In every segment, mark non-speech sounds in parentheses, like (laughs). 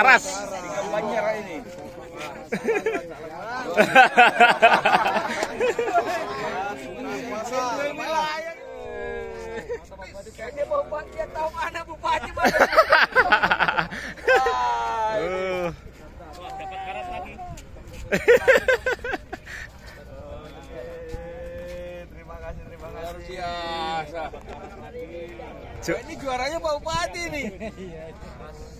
Karas. Ini. Kayaknya bapak dia tahu mana bupati mana. Terima kasih, terima kasih. biasa. Ini juaranya Pak Bupati nih. (laughs)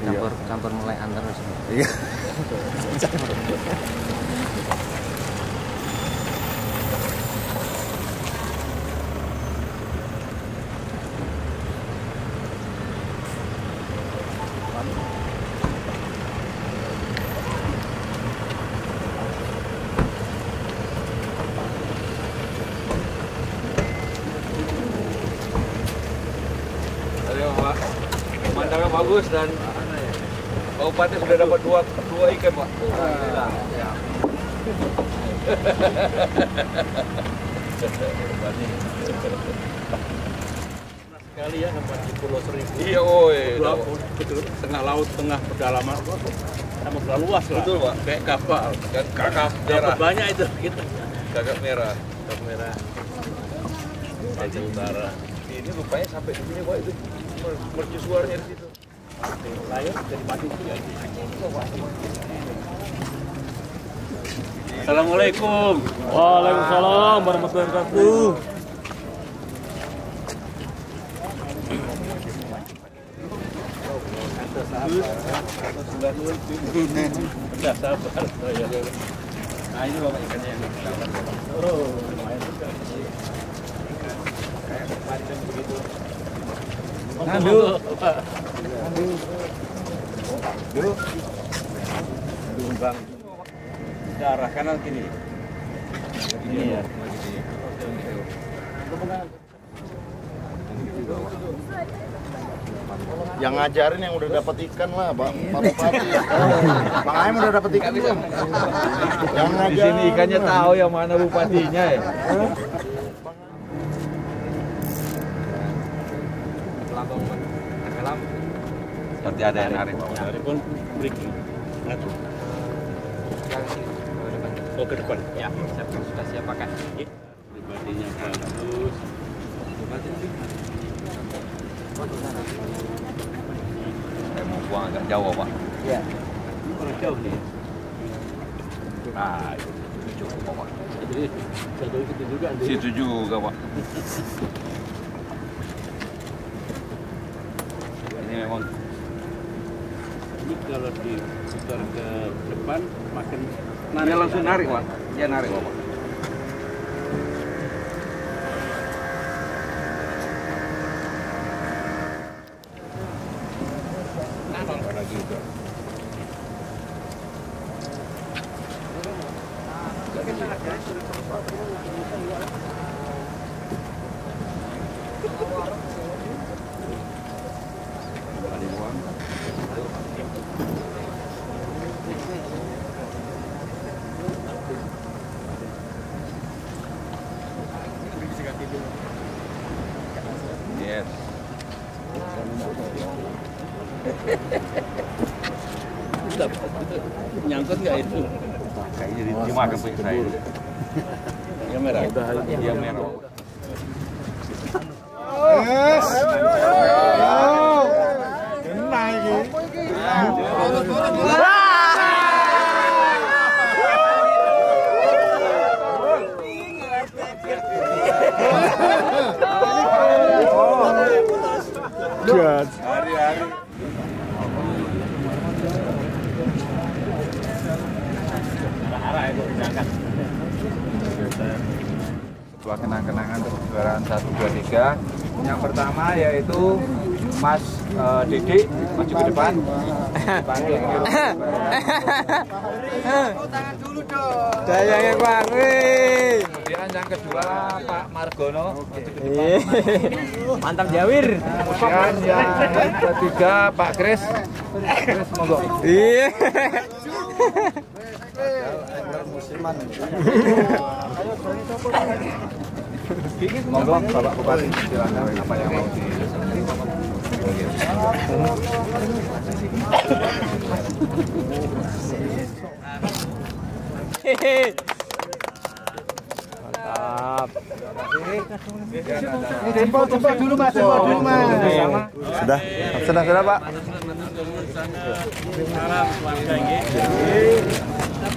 campur campur mulai antar Iya. (laughs) bagus dan Pak Bupati sudah dapat dua dua ikan Pak. Alhamdulillah. Sekali ya dapat di Pulau Seribu. Iya, oi. Dua betul tengah laut, tengah pedalaman. Sama belah luas lah. Betul Pak. Kayak kapal. Dan kakap merah. banyak itu kita. Kakap merah. Kapal merah. Aceh Utara. Ini rupanya sampai di sini Pak itu mer- mercusuarnya di situ. Assalamualaikum. Waalaikumsalam warahmatullahi wabarakatuh. Sudah sabar saya. Nah ini bapak ikannya yang Oh, lumayan juga. Kayak macam begitu. Aduh. Dulu. Dulu bang. Ke arah kanan kiri. Ini ya. Yang ngajarin yang udah dapat ikan lah, Pak. Pak Bupati. Bang Aim udah dapat ikan belum? Yang Di ngajarin. sini ikannya tahu yang mana bupatinya ya. Nanti ada yang narik pun breaking. Ngatu. Oh ke depan. ya siap sudah siap pakai Pribadinya bagus. Saya mau buang agak jauh Pak. Orang jauh nih. Nah, itu cukup Pak. Jadi juga. Situ juga Pak. (laughs) Ini memang Ini kalau diputar ke depan makin Dia langsung narik Pak. Dia narik Pak. Yes. Nyangkut nggak itu? Kayaknya di- dimakan punya saya. Yang merah. Yang merah. Kena ini. Hari-hari. Sebuah kenang-kenangan untuk kejuaraan 1 2 3 Yang pertama yaitu Mas eh, Didik maju ke depan. Tangan dulu dong. Kemudian yang kedua Pak Margono maju ke depan. Iya. Mantap Jawir. Kemudian yang ketiga Pak Kris. Kris monggo. Iya. (laughs) Monggo Bapak Bupati silakan apa yang mau di Mantap. Jempol, jempol dulu mas, jempol dulu mas. Sudah, sudah, sudah pak.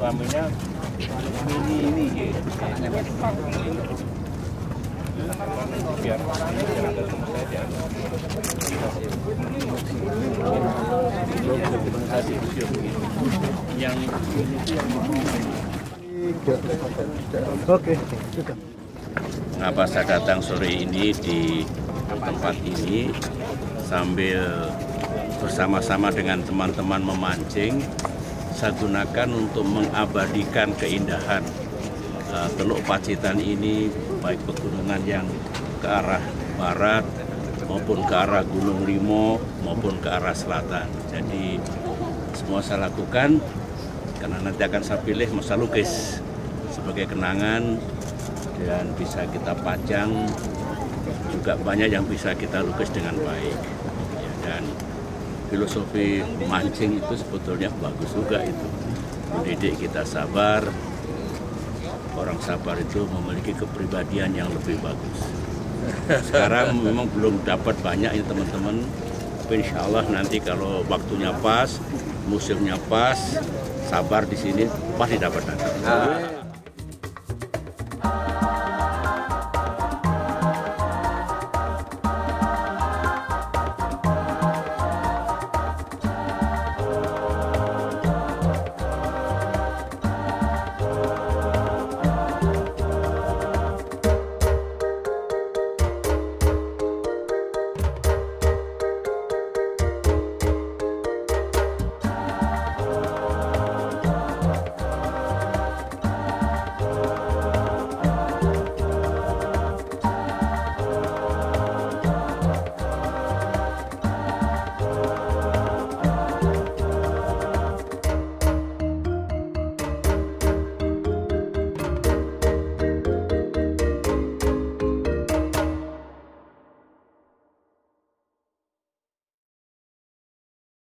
Rambutnya ini ini. Biar yang Mengapa saya datang sore ini di tempat ini sambil bersama-sama dengan teman-teman memancing saya gunakan untuk mengabadikan keindahan eh, Teluk Pacitan ini baik pegunungan yang ke arah barat maupun ke arah Gunung Limo maupun ke arah selatan. Jadi semua saya lakukan karena nanti akan saya pilih masa lukis sebagai kenangan dan bisa kita pajang juga banyak yang bisa kita lukis dengan baik Ya, dan filosofi mancing itu sebetulnya bagus juga itu. Mendidik kita sabar orang sabar itu memiliki kepribadian yang lebih bagus. Sekarang memang belum dapat banyak ini teman-teman. Tapi insya Allah nanti kalau waktunya pas musimnya pas sabar di sini pasti dapat datang